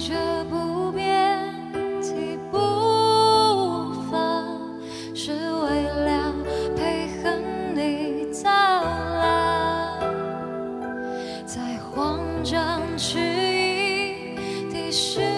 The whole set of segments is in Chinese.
这不变的步伐，是为了配合你走来，在慌张迟疑的时。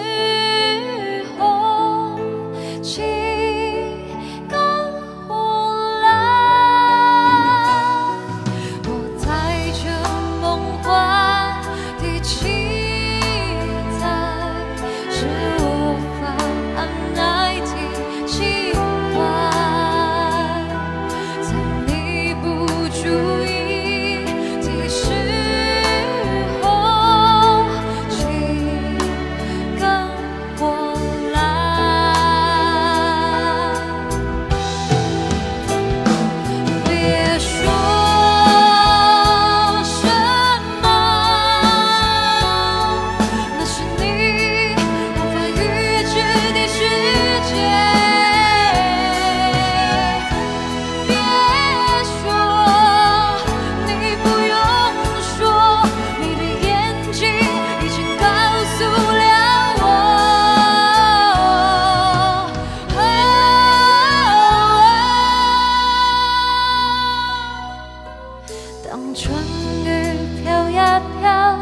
春雨飘呀飘